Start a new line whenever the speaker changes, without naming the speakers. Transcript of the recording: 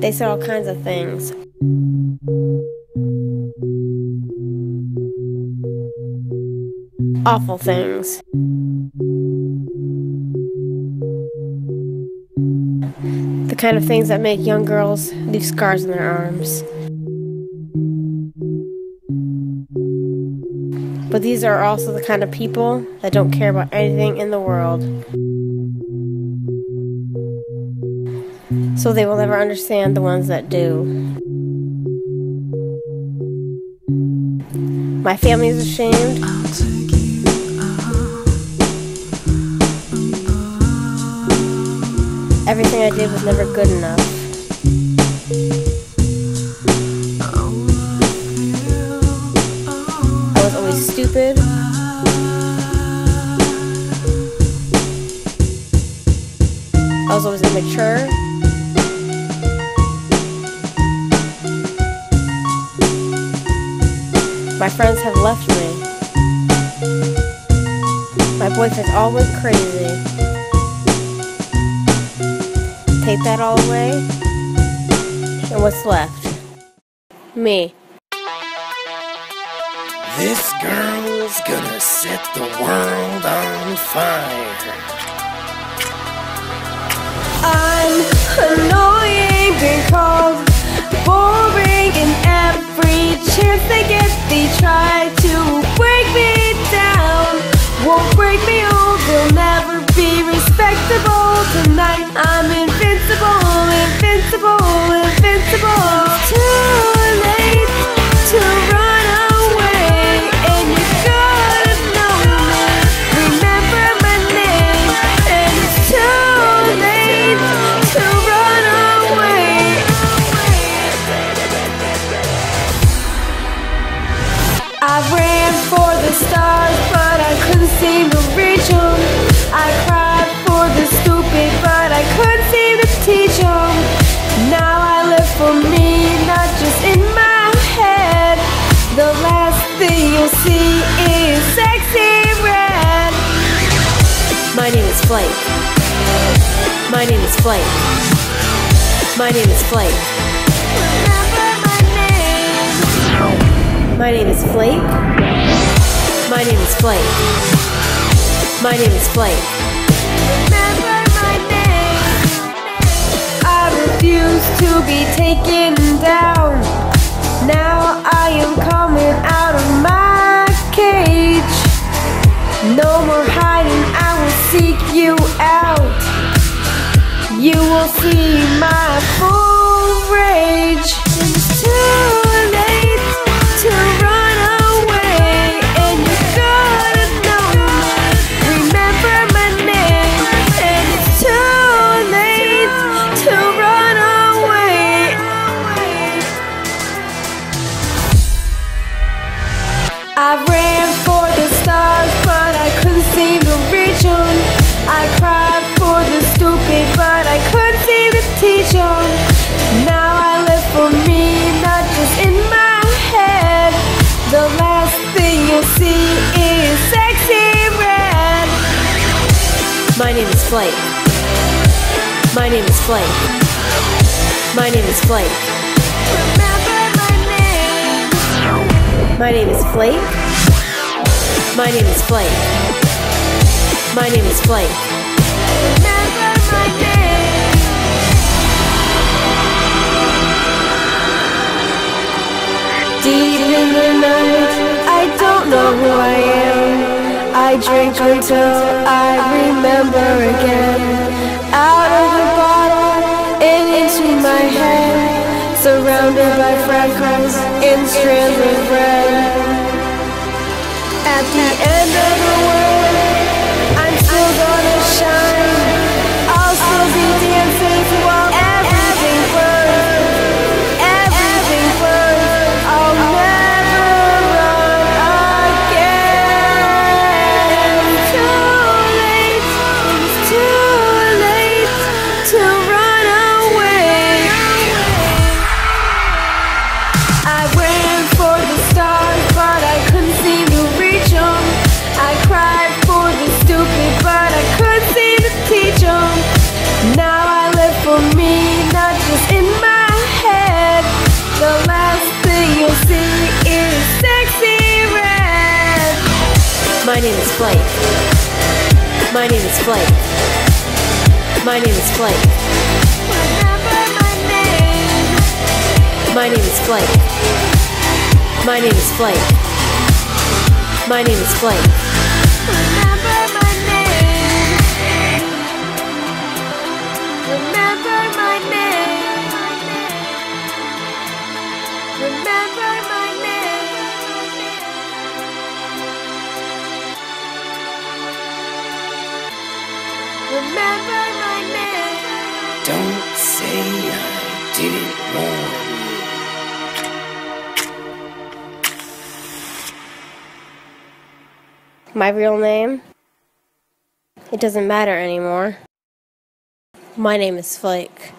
They said all kinds of things. Awful things. The kind of things that make young girls leave scars in their arms. But these are also the kind of people that don't care about anything in the world. So they will never understand the ones that do. My family is ashamed. Everything I did was never good enough. Stupid. I was always immature. My friends have left me. My boyfriend's always crazy. Take that all away, and what's left? Me.
This girl's gonna set the world on fire.
I'm annoying, called boring in every chance they get. They try to break me down, won't break me old. They'll never be respectable. Tonight I'm invincible,
Flake. My name is Flake. My name is Flake.
My name.
Is Flake. My name is Flake. My name is Flake.
I refuse to be taken down. Will see my full rage. It's too late to run away, and you gotta know me. Remember my name, and it's too late to run away. I My
name is Flake. My name is Flake.
Remember my name.
My name is Flake. My name is Flake. My name is Flake.
Remember my name. Deep in the night, I don't know who I am. I drink until I remember again. Freckles and strands of red. At the end of the My name is Flake. My name is Flake. My name is Flake. My name is Flake. My name is Flake. My name is Flake.
Don't say I didn't warn you.
My real name? It doesn't matter anymore. My name is Flake.